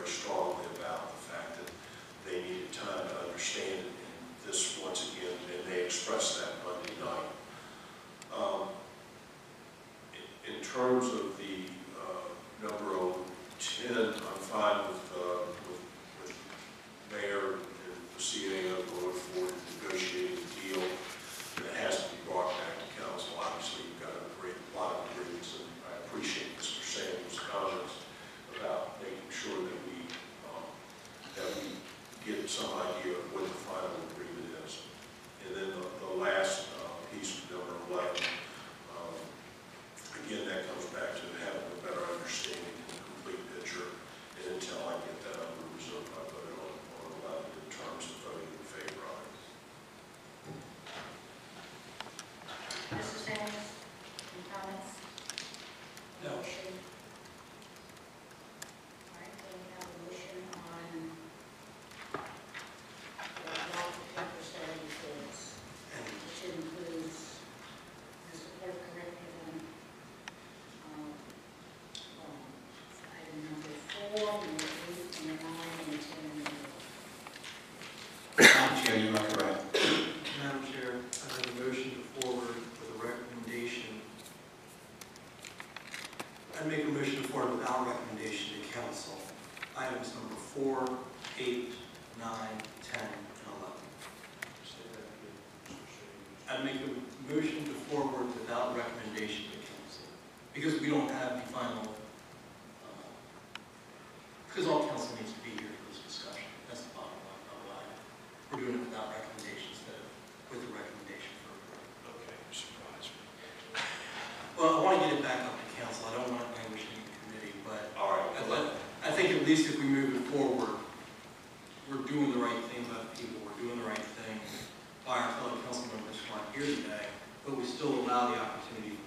very strongly some idea of what the final agreement is. And then the, the last I make a motion to forward without recommendation to council? Because we don't have the final here today, but we still allow the opportunity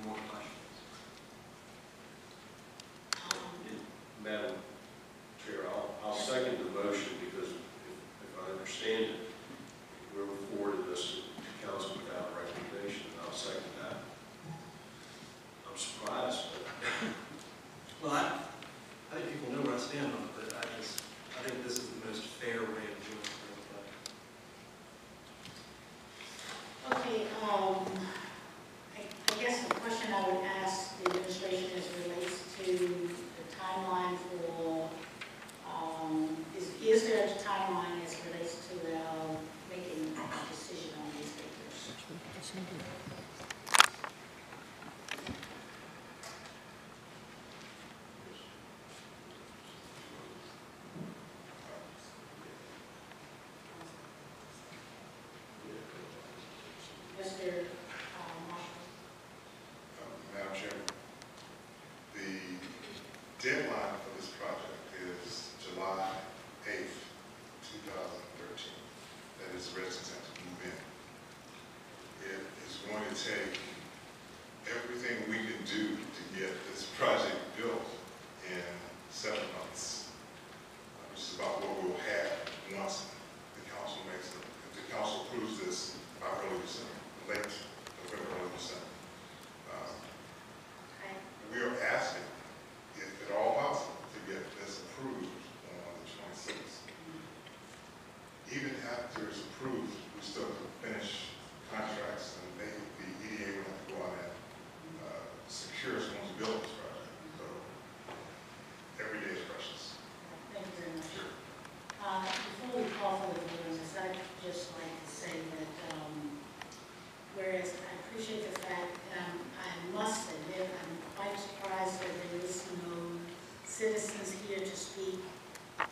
speak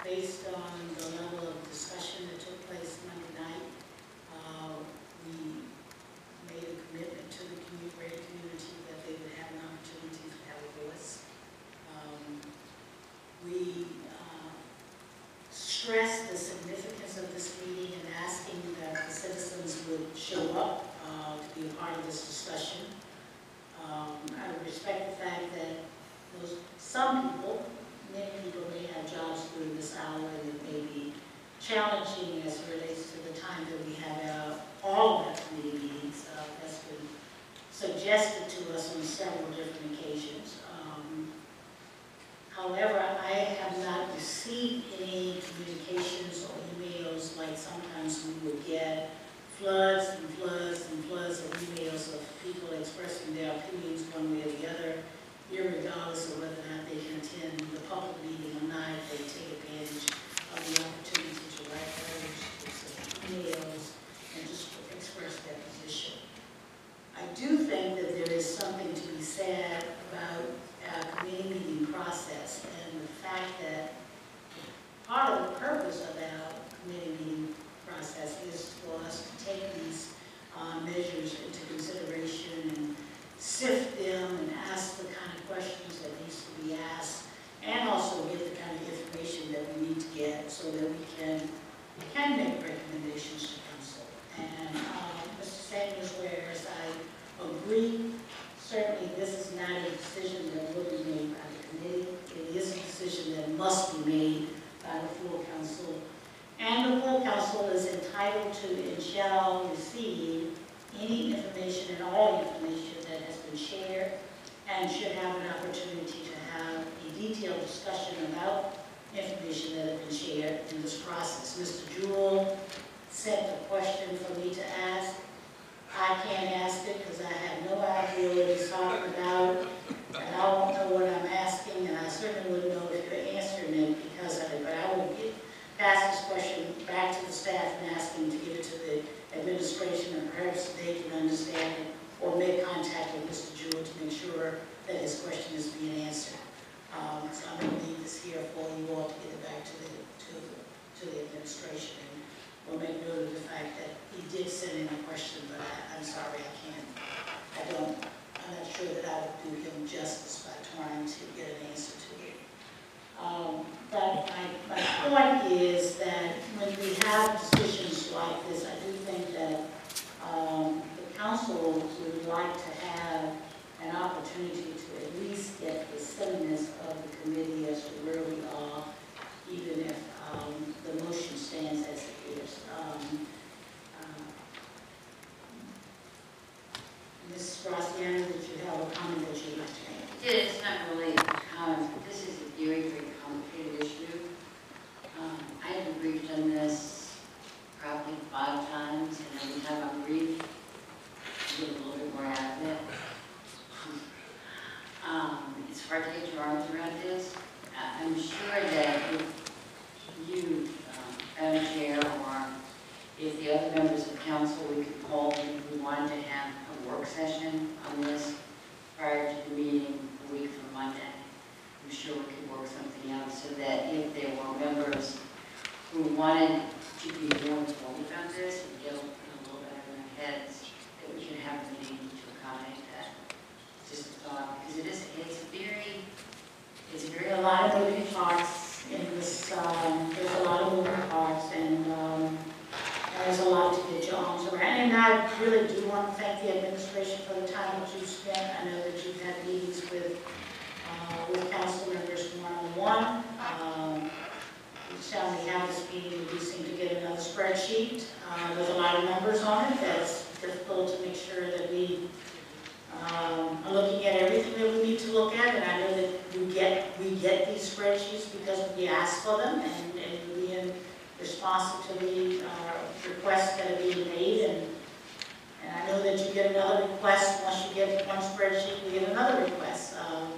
based on the level of discussion that took place Monday night. Uh, we made a commitment to the community, community that they would have an opportunity to have a voice. Um, we uh, stressed the significance of this meeting and asking that the citizens would show up uh, to be a part of this discussion. Um, I respect the fact that those, some people challenging as it relates to the time that we have our, all of our committee meetings. Uh, That's been suggested to us on several different occasions. Um, However, I have not received any communications or emails like sometimes we would get floods and floods and floods of emails of people expressing their opinions one way or the other, irregardless of whether or not they can attend the public meeting or not, if they take advantage of the opportunity to write letters, to send emails, and just express their position. I do think that there is something to be said about our committee meeting process and the fact that part of the purpose of our committee meeting process is for us to take these uh, measures into consideration and sift them and ask the kind of questions that needs to be asked, and also get the kind of information that we need to get so that we can, we can make recommendations to council. And uh, Mr. Samuels, whereas I agree, certainly this is not a decision that will be made by the committee. It is a decision that must be made by the full council. And the full council is entitled to and shall receive any information and all information that has been shared and should have an opportunity to have a detailed discussion about information that has been shared in this process. Mr. Jewell sent a question for me to ask. I can't ask it because I have no idea what he's talking about, and I won't know what I'm asking, and I certainly wouldn't know if you're answering it because of it, but I will get, pass this question back to the staff and ask them to give it to the administration, and perhaps they can understand it, or make contact with Mr. Jewell to make sure that his question is being answered. Um, so I'm going to leave this here for you all to get it back to the, to, to the administration, and we'll make note of the fact that he did send in a question, but I, I'm sorry, I can't, I don't, I'm not sure that I would do him justice by trying to get an answer to it. Um, but my, my point is that when we have decisions like this, I do think that, um, the council would like to an opportunity to at least get the sentiments of the committee as to where we are, even if, um, the motion stands as it is. Um, uh, Ms. Graziano, did you have a comment that you'd like to make? It is not really, um, this is a very, very complicated issue. Um, I have been briefed on this probably five times, and every time I'm briefed, I get a little bit more out of it. Um, it's hard to get your arms around this. I- I'm sure that if you, um, Madam Chair, or if the other members of council, we could call, if we wanted to have a work session on this prior to the meeting a week from Monday. I'm sure we could work something out so that if there were members who wanted to be more informed about this and get a little better in their heads, that we could have a meeting to accommodate that. Just a thought, because it is, it's very, it's very. A lot of moving parts in this, um, there's a lot of moving parts, and, um, there's a lot to get your arms around. And I really do want to thank the administration for the time that you've spent. I know that you've had meetings with, uh, with council members one-on-one. Um, time we have this meeting, we seem to get another spreadsheet. Uh, there's a lot of numbers on it, that's difficult to make sure that we, um, are looking at everything that we need to look at, and I know that we get, we get these spreadsheets because we ask for them, and, the, uh, requests that are being made, and, and I know that you get another request, once you get one spreadsheet, we get another request. Um,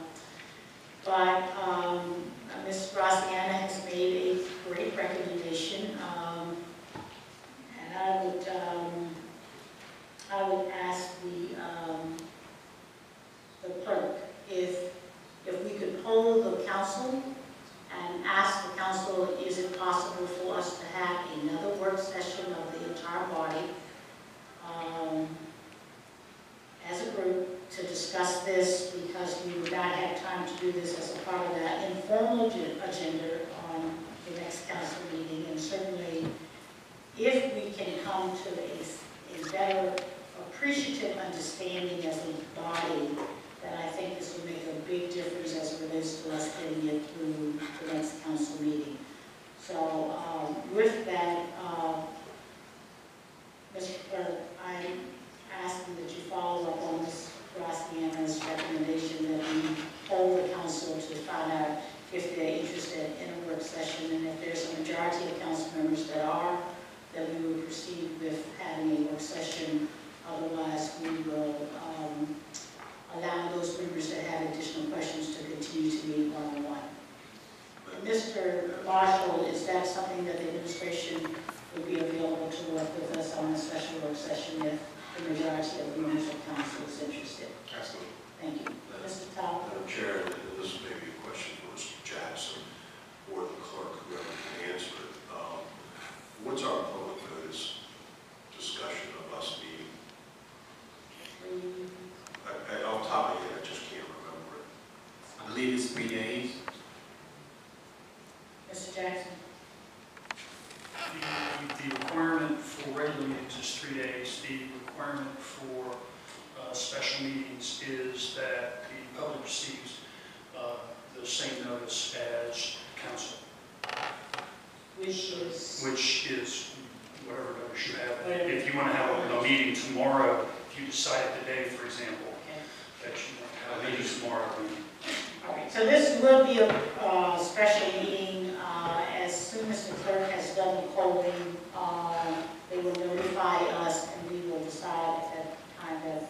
But, um, Ms. Graziano has made a great recommendation, um, and I would, um, I would ask the, um, the clerk if, if we could poll the council ask the council, is it possible for us to have another work session of the entire body um, as a group to discuss this because we would not have time to do this as a part of that informal agenda on the next council meeting, and certainly if we can come to a, a better appreciative understanding as a body, then I think this will make a big difference as it relates to us getting it through the next council meeting. So, um, with that, uh, Mr. Clerk, I'm asking that you follow up on Ms. Graziano's recommendation that we hold the council to find out if they're interested in a work session, and if there's a majority of council members that are, that we will proceed with having a work session. Otherwise, we will um, allow those members that have additional to meet one-on-one. Mr. Marshall, is that something that the administration would be available to work with us on a special work session if the majority of the of council is interested? Absolutely. Thank you. Uh, Mr. Tal? Madam Chair, this may be a question for Mr. Jackson or the clerk, whoever can answer it. Um, What's our public notice discussion of us meeting? I- I- Off the top of my head, I just can't remember it. I believe it's three days. Mr. Jackson? The, the requirement for regular meetings is three days. The requirement for uh, special meetings is that the public receives uh, the same notice as council, Which is? which is whatever notice you have. If you want to have a, a meeting tomorrow, if you decide today, for example, that you want to have a meeting tomorrow, then All right, so this will be a uh, special meeting. uh, As soon as the clerk has done the polling, uh, they will notify us and we will decide at that time that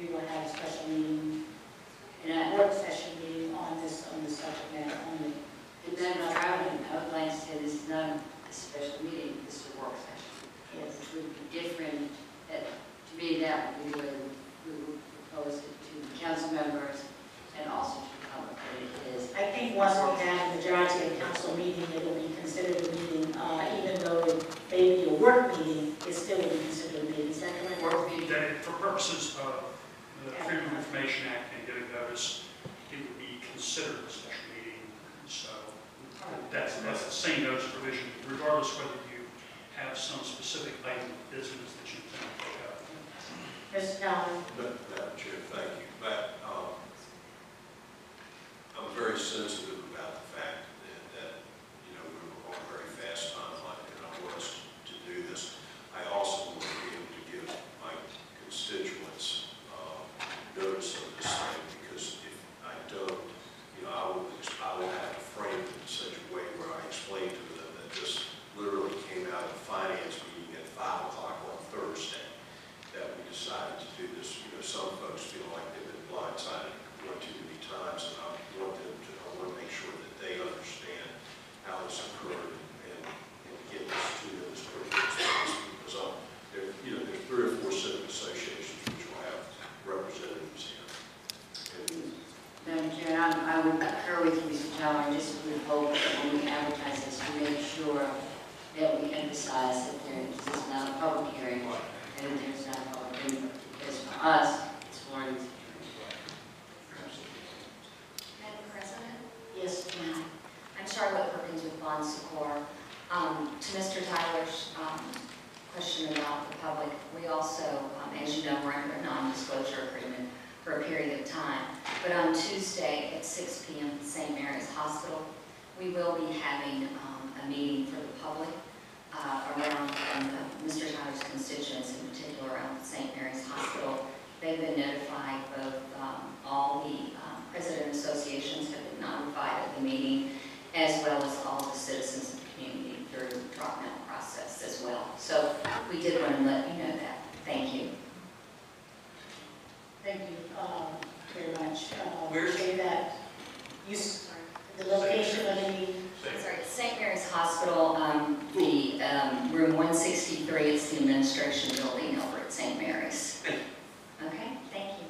we will have a special meeting, And I, a work session meeting on this, on this subject matter only. and Madam Chairman, I would like to say this is not a special meeting, this is a work session. Yes. Which would be different, uh, to me, that we would, we would propose it to the council members and also to the public, that it is. I think once we have a majority of council meeting, it will be considered a meeting, uh, even though it may be a work meeting, it still will be considered a meeting. Is that correct? Work meeting. that it- for purposes of the Freedom of Information Act and getting notice, it would be considered a special meeting. So that's, that's the same notice provision, regardless whether you have some specific item of business that you think about. Mr. Callen? Ma- Madam Chair, thank you. But um, I'm very sensitive about the fact that, that, you know, we were on a very fast timeline and I want us to do this. I also want to be able to give my constituents uh, notice of this thing because if I don't, you know, I will, I will have to frame it in such a way where I explain to them that this literally came out of the finance meeting at five o'clock on Thursday that we decided do this. You know, some folks feel like they've been blindsided one too many times, and I want them to, I want to make sure that they understand how this occurred and, and get this to them as quickly as possible. Because um, there, you know, there's three or four civic associations which will have representatives here. And Madam Chair, I I would concur with you, Mr. Tyler, just would hope that when we advertise this, we make sure that we emphasize that there, this is not a public hearing, and there's not a public input, because us, it's one. Madam President, Yes, ma'am. I'm Charlotte Perkins with Bon Secours. Um, To Mr. Tyler's um, question about the public, we also, um, as you know, we're under a non-disclosure agreement for a period of time. But on Tuesday at 6 PM at St. Mary's Hospital, we will be having um, a meeting for the public uh, around um, Mr. Tyler's constituents, in particular around St. Mary's Hospital. They've been notified, both, um, all the um, president associations have been notified of the meeting, as well as all the citizens of the community through the drop mail process as well. So we did want to let you know that. Thank you. Thank you um, very much. Uh, Where's- Say that, you, s- the location of the meeting, Sorry, St. Mary's Hospital, um, the um, room 163, it's the administration building over at St. Mary's. Okay, thank you.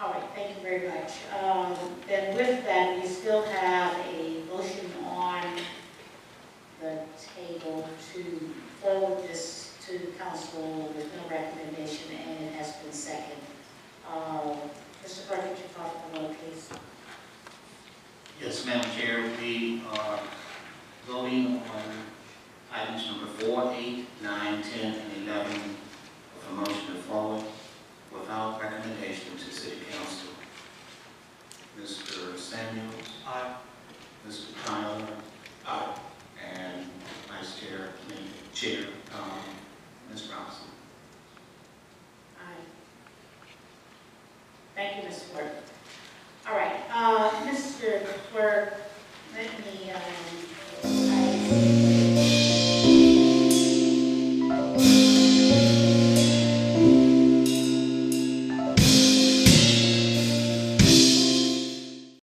All right, thank you very much. Um, Then with that, we still have a motion on the table to forward this to council with no recommendation, and it has been seconded. Uh, Mr. Clerk, would you call for the vote, please? Yes, Madam Chair, we are voting on items number four, eight, nine, 10, and 11 with a motion to forward without recommendation to City Council. Mr. Samuels, Aye. Mr. Tyler, Aye. and Vice Chair, I mean, Chair, um, Ms. Robinson.